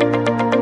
you